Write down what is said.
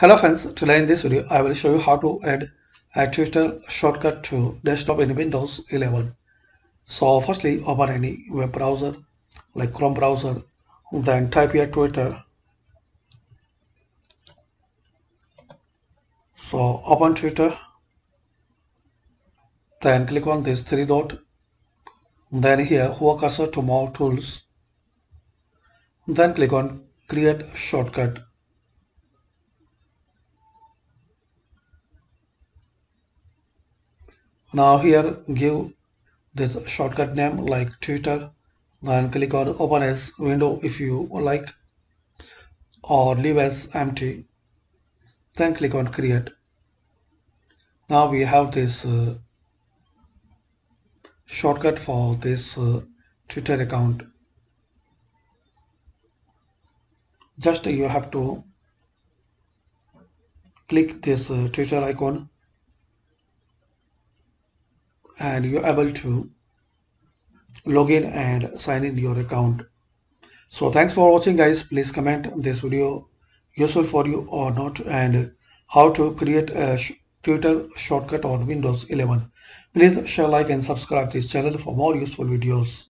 Hello friends, today in this video I will show you how to add a Twitter shortcut to desktop in Windows 11. So firstly open any web browser like Chrome browser then type here Twitter. So open Twitter then click on this three dot then here hover cursor to more tools then click on create shortcut now here give this shortcut name like Twitter then click on open as window if you like or leave as empty then click on create. Now we have this uh, shortcut for this uh, Twitter account. Just you have to click this uh, Twitter icon and you're able to log in and sign in your account. So thanks for watching guys. Please comment this video useful for you or not and how to create a twitter shortcut on windows 11 please share like and subscribe this channel for more useful videos